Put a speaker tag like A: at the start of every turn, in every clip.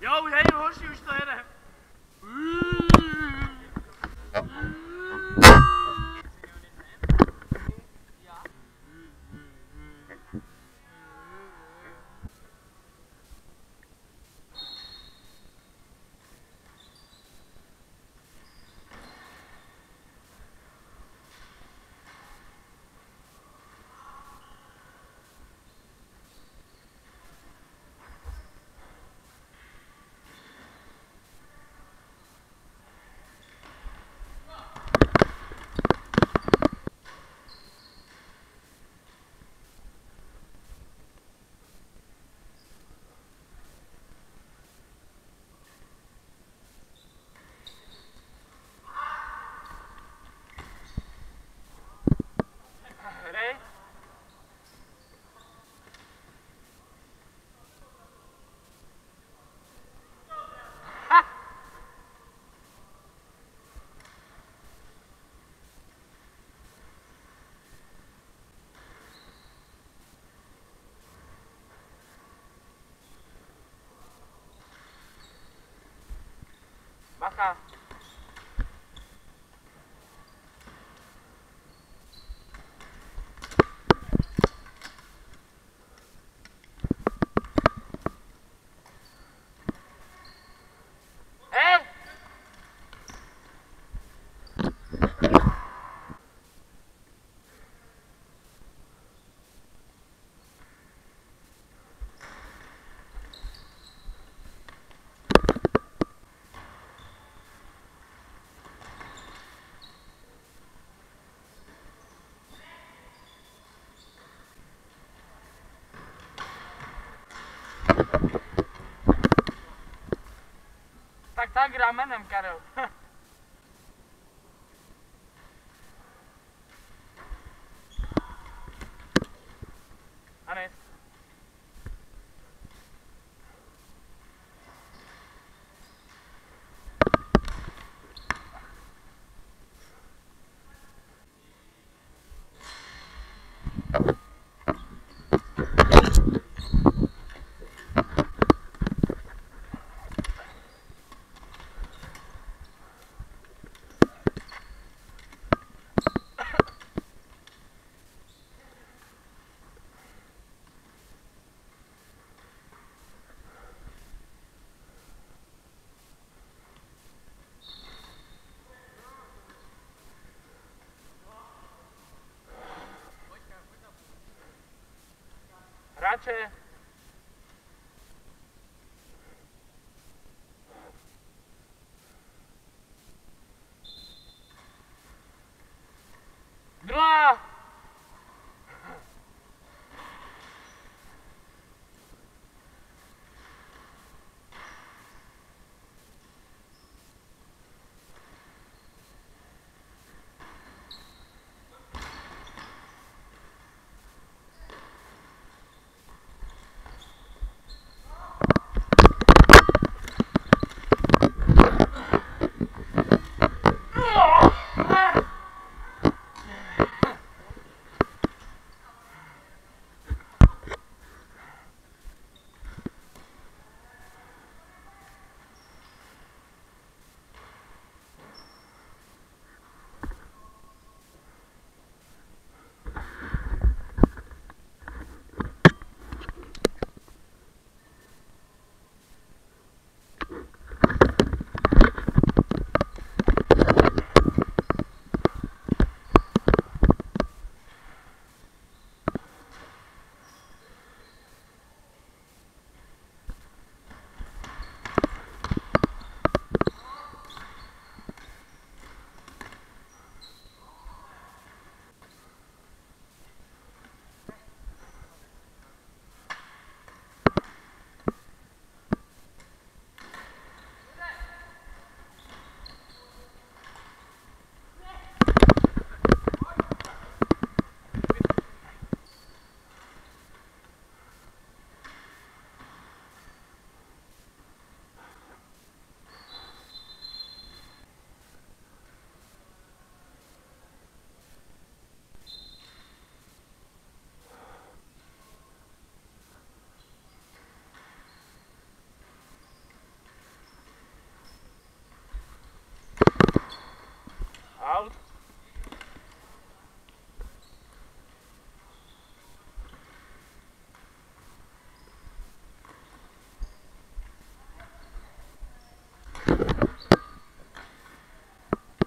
A: Jo, hej, hoši, už to 啊。Tak tak macie.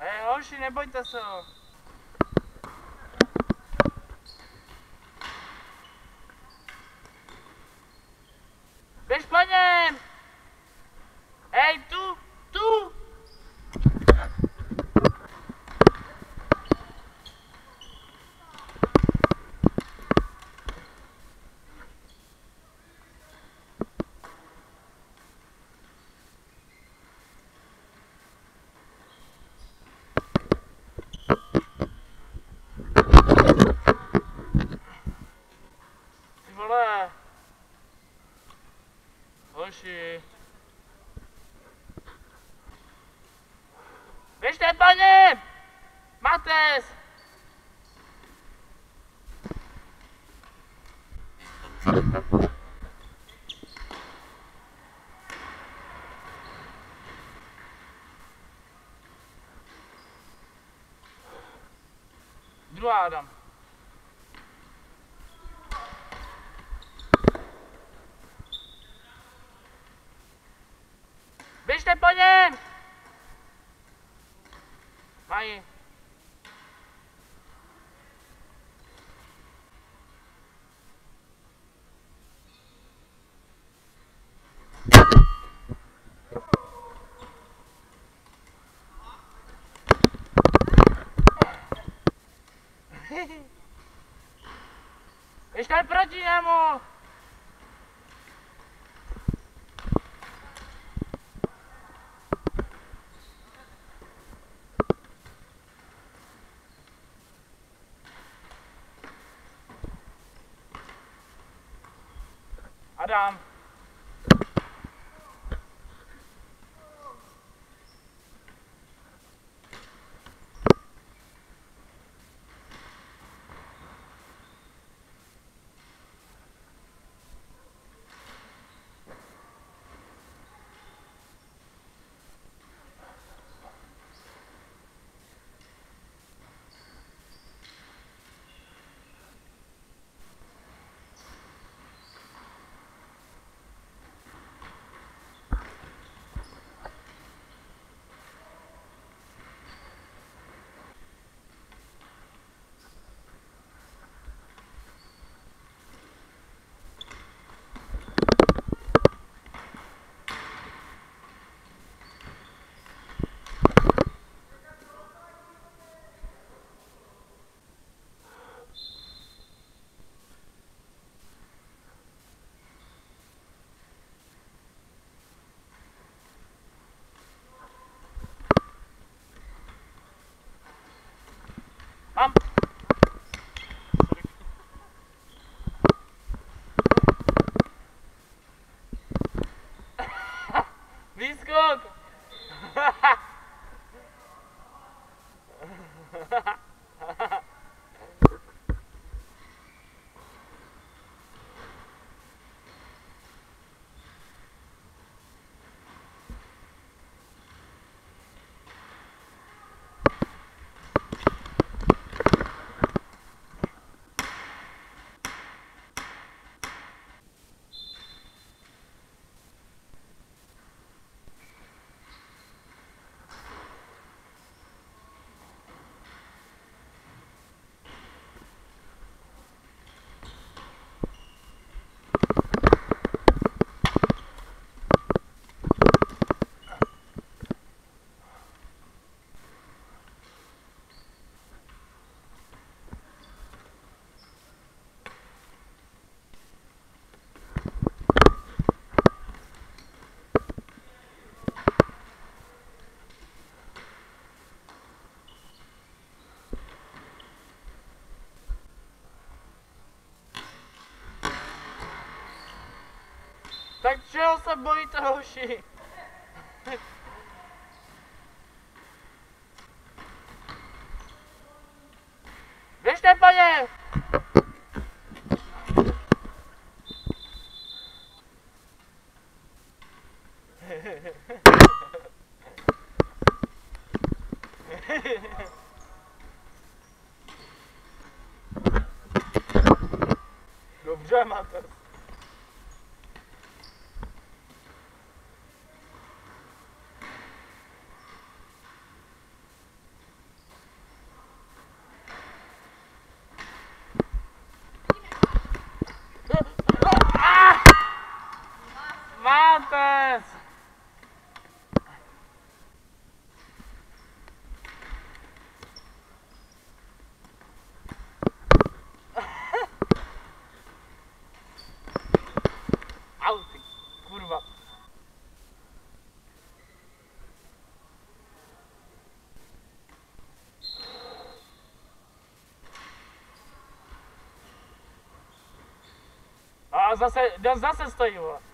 A: Ej, hoši, nebojte se ho. Běž po něm! Ej, tu, tu! Ty vole. Hoši. Běžte něm! Mates! Druhá Adam. Běžte po něm! Mají. Běžte proti němu! Adam. cook. Tak čeho se bojíte, hoši? Běžte po něm! Dobře, máte. Fantes! Au, ty kurva. A zase, no zase stojí, vole.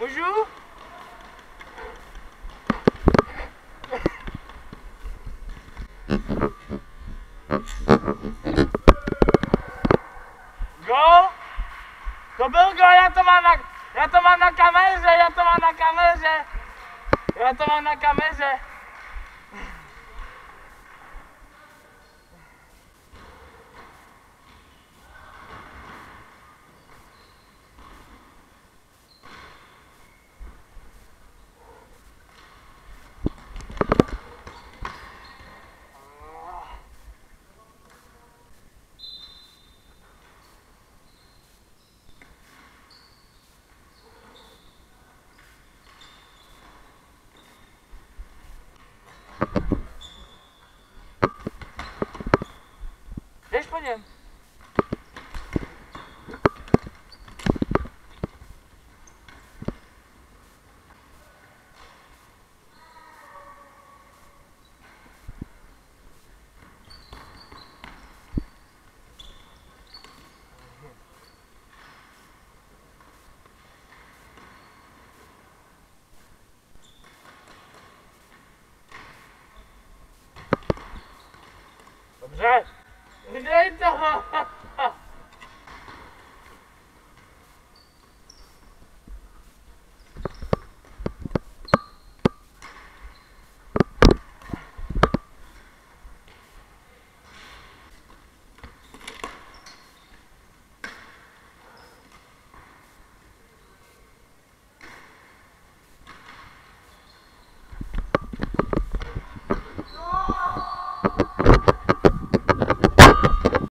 A: Bonjour. Лезь по ним. Обжать! ¡Intenta!